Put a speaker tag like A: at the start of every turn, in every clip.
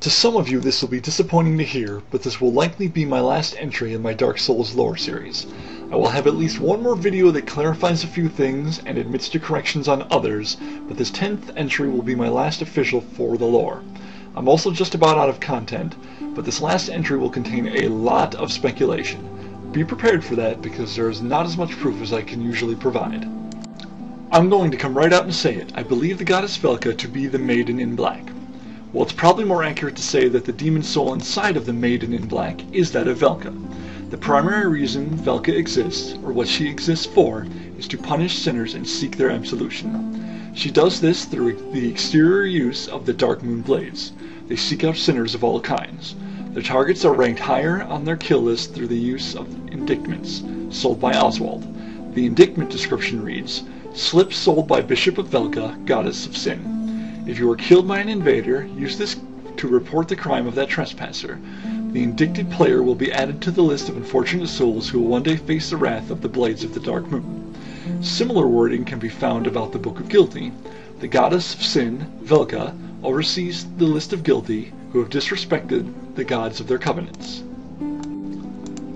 A: To some of you this will be disappointing to hear, but this will likely be my last entry in my Dark Souls lore series. I will have at least one more video that clarifies a few things and admits to corrections on others, but this 10th entry will be my last official for the lore. I'm also just about out of content, but this last entry will contain a lot of speculation. Be prepared for that because there is not as much proof as I can usually provide. I'm going to come right out and say it. I believe the goddess Velka to be the Maiden in Black. Well, it's probably more accurate to say that the demon soul inside of the Maiden in Black is that of Velka. The primary reason Velka exists, or what she exists for, is to punish sinners and seek their absolution. She does this through the exterior use of the Dark Moon Blades. They seek out sinners of all kinds. Their targets are ranked higher on their kill list through the use of indictments, sold by Oswald. The indictment description reads, Slip sold by Bishop of Velka, Goddess of Sin. If you are killed by an invader, use this to report the crime of that trespasser. The indicted player will be added to the list of unfortunate souls who will one day face the wrath of the Blades of the Dark Moon. Similar wording can be found about the Book of Guilty. The goddess of sin, Velka, oversees the list of guilty who have disrespected the gods of their covenants.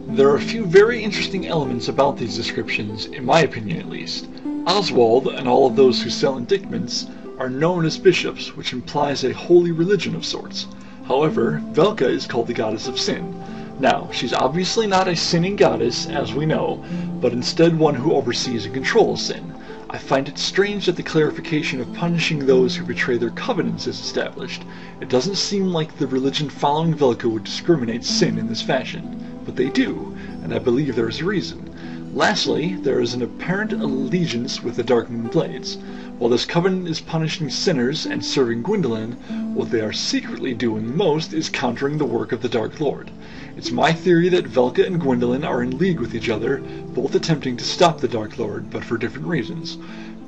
A: There are a few very interesting elements about these descriptions, in my opinion at least. Oswald and all of those who sell indictments are known as bishops, which implies a holy religion of sorts. However, Velka is called the goddess of sin. Now, she's obviously not a sinning goddess, as we know, but instead one who oversees and controls sin. I find it strange that the clarification of punishing those who betray their covenants is established. It doesn't seem like the religion following Velka would discriminate sin in this fashion, but they do, and I believe there is a reason. Lastly, there is an apparent allegiance with the Dark Moon Blades. While this covenant is punishing sinners and serving Gwyndolin, what they are secretly doing most is countering the work of the Dark Lord. It's my theory that Velka and Gwyndolin are in league with each other, both attempting to stop the Dark Lord, but for different reasons.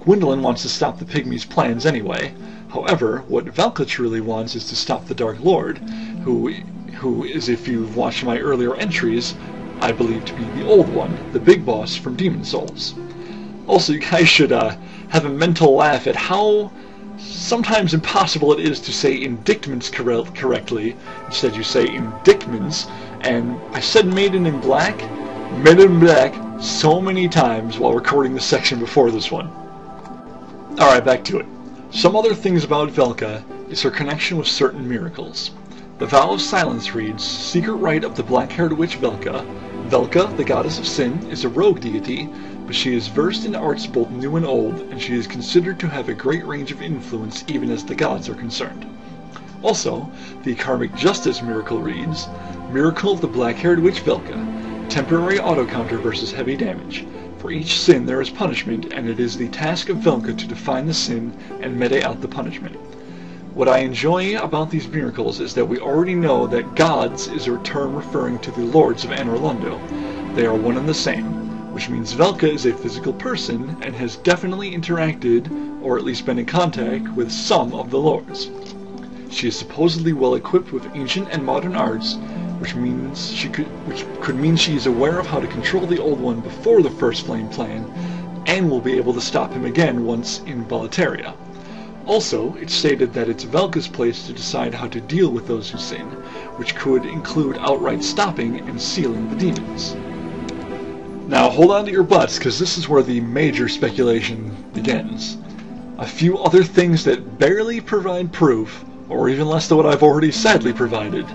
A: Gwyndolin wants to stop the Pygmies' plans anyway. However, what Velka truly wants is to stop the Dark Lord, who, who is, if you've watched my earlier entries, I believe to be the old one, the big boss from Demon Souls. Also, you guys should uh, have a mental laugh at how sometimes impossible it is to say indictments correctly. Instead, you say indictments, and I said Maiden in Black, Maiden in Black, so many times while recording the section before this one. Alright, back to it. Some other things about Velka is her connection with certain miracles. The Vow of Silence reads, Secret rite of the black-haired witch Velka. Velka, the goddess of sin, is a rogue deity but she is versed in arts both new and old, and she is considered to have a great range of influence even as the gods are concerned. Also, the Karmic Justice miracle reads, Miracle of the Black-Haired Witch Velka, temporary auto-counter versus heavy damage. For each sin there is punishment, and it is the task of Velka to define the sin and mete out the punishment. What I enjoy about these miracles is that we already know that gods is a term referring to the lords of Anor Londo. They are one and the same which means Velka is a physical person and has definitely interacted, or at least been in contact, with some of the lords. She is supposedly well equipped with ancient and modern arts, which means she could which could mean she is aware of how to control the old one before the first flame plan, and will be able to stop him again once in Boletaria. Also, it's stated that it's Velka's place to decide how to deal with those who sin, which could include outright stopping and sealing the demons. Now hold on to your butts, because this is where the major speculation begins. A few other things that barely provide proof, or even less than what I've already sadly provided.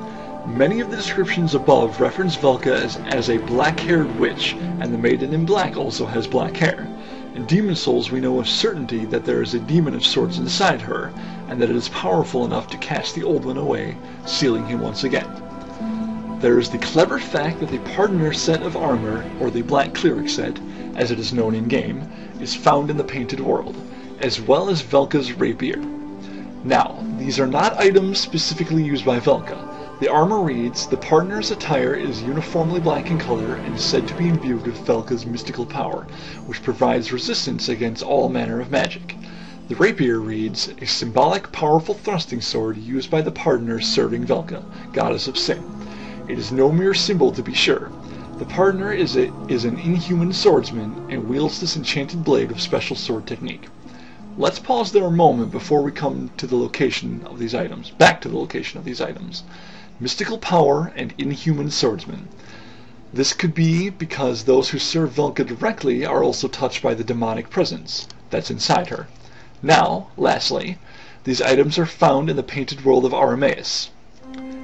A: Many of the descriptions above reference Velka as, as a black-haired witch, and the Maiden in Black also has black hair. In Demon Souls we know with certainty that there is a demon of sorts inside her, and that it is powerful enough to cast the old one away, sealing him once again. There is the clever fact that the Pardoner set of armor, or the Black Cleric set, as it is known in-game, is found in the Painted World, as well as Velka's rapier. Now, these are not items specifically used by Velka. The armor reads, the Pardoner's attire is uniformly black in color and is said to be imbued with Velka's mystical power, which provides resistance against all manner of magic. The rapier reads, a symbolic powerful thrusting sword used by the Pardoner serving Velka, goddess of sin. It is no mere symbol to be sure. The Pardoner is, a, is an inhuman swordsman and wields this enchanted blade with special sword technique. let's pause there a moment before we come to the location of these items. Back to the location of these items. Mystical power and inhuman swordsman. This could be because those who serve Velka directly are also touched by the demonic presence that's inside her. Now, lastly, these items are found in the painted world of Arrhabaeus.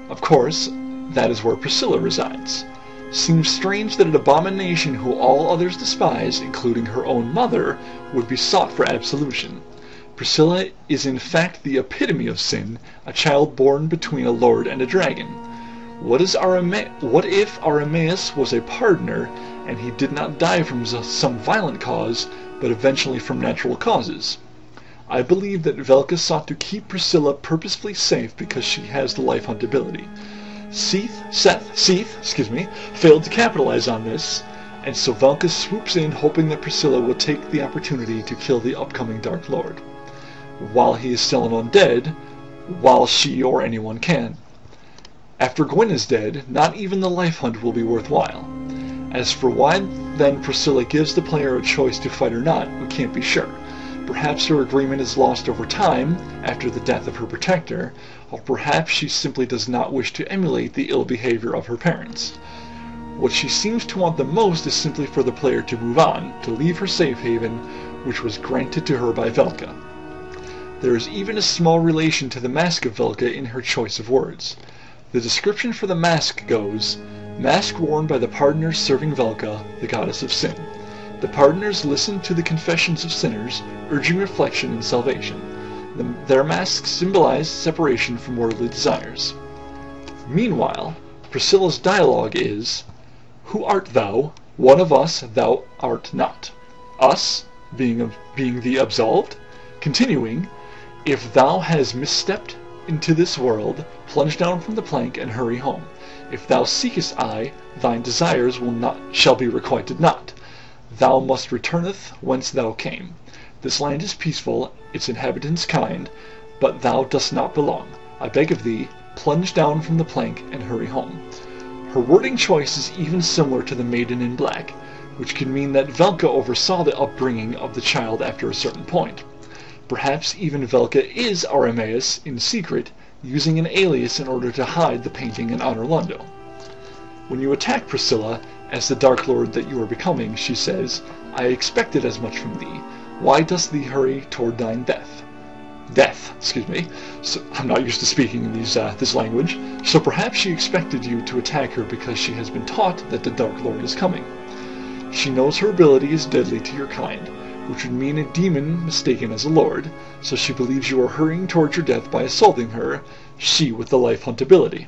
A: Of course, that is where Priscilla resides. Seems strange that an abomination who all others despise, including her own mother, would be sought for absolution. Priscilla is in fact the epitome of sin, a child born between a lord and a dragon. What, is what if Arrhabaeus was a pardoner, and he did not die from some violent cause, but eventually from natural causes? I believe that Velka sought to keep Priscilla purposefully safe because she has the life hunt ability. Seath, Seth, Seath, excuse me, failed to capitalize on this, and so Velka swoops in hoping that Priscilla will take the opportunity to kill the upcoming Dark Lord. While he is still an undead, while she or anyone can. After Gwyn is dead, not even the life hunt will be worthwhile. As for why then Priscilla gives the player a choice to fight or not, we can't be sure. Perhaps her agreement is lost over time, after the death of her protector, or perhaps she simply does not wish to emulate the ill behavior of her parents. What she seems to want the most is simply for the player to move on, to leave her safe haven, which was granted to her by Velka. There is even a small relation to the mask of Velka in her choice of words. The description for the mask goes, Mask worn by the pardoners serving Velka, the goddess of sin. The pardoners listen to the confessions of sinners, urging reflection and salvation. The, their masks symbolize separation from worldly desires. Meanwhile, Priscilla's dialogue is, Who art thou? One of us thou art not. Us, being, being the absolved. Continuing, If thou hast misstepped into this world, plunge down from the plank and hurry home. If thou seekest I, thine desires will not shall be requited not. Thou must returneth whence thou came. This land is peaceful, its inhabitants kind, but thou dost not belong. I beg of thee, plunge down from the plank and hurry home. Her wording choice is even similar to the Maiden in Black, which could mean that Velka oversaw the upbringing of the child after a certain point. Perhaps even Velka is Arrhabaeus in secret, using an alias in order to hide the painting in Anor Londo. When you attack Priscilla, as the Dark Lord that you are becoming, she says, I expected as much from thee. Why dost thee hurry toward thine death? Death, excuse me. So, I'm not used to speaking in these, uh, this language. So perhaps she expected you to attack her because she has been taught that the Dark Lord is coming. She knows her ability is deadly to your kind, which would mean a demon mistaken as a lord, so she believes you are hurrying towards your death by assaulting her, she with the life hunt ability.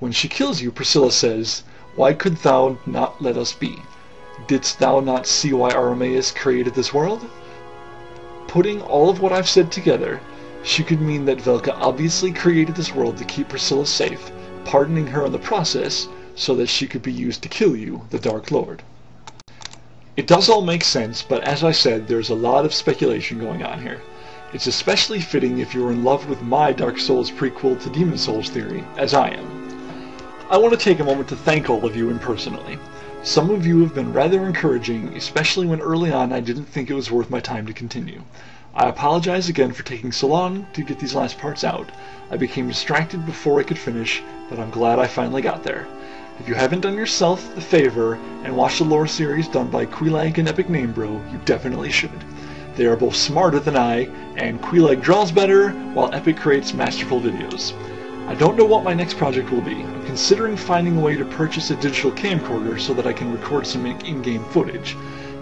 A: When she kills you, Priscilla says, Why could thou not let us be? Didst thou not see why Arrhabaeus created this world? Putting all of what I've said together, she could mean that Velka obviously created this world to keep Priscilla safe, pardoning her in the process so that she could be used to kill you, the Dark Lord. It does all make sense, but as I said, there's a lot of speculation going on here. It's especially fitting if you're in love with my Dark Souls prequel to Demon Souls theory, as I am. I want to take a moment to thank all of you impersonally. Some of you have been rather encouraging, especially when early on I didn't think it was worth my time to continue. I apologize again for taking so long to get these last parts out. I became distracted before I could finish, but I'm glad I finally got there. If you haven't done yourself the favor and watched the lore series done by Quelaag and Epic Name Bro, you definitely should. They are both smarter than I, and Quelaag draws better, while Epic creates masterful videos. I don't know what my next project will be. I'm considering finding a way to purchase a digital camcorder so that I can record some in-game footage.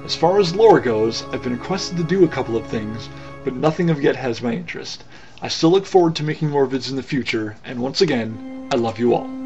A: As far as lore goes, I've been requested to do a couple of things, but nothing of yet has my interest. I still look forward to making more vids in the future, and once again, I love you all.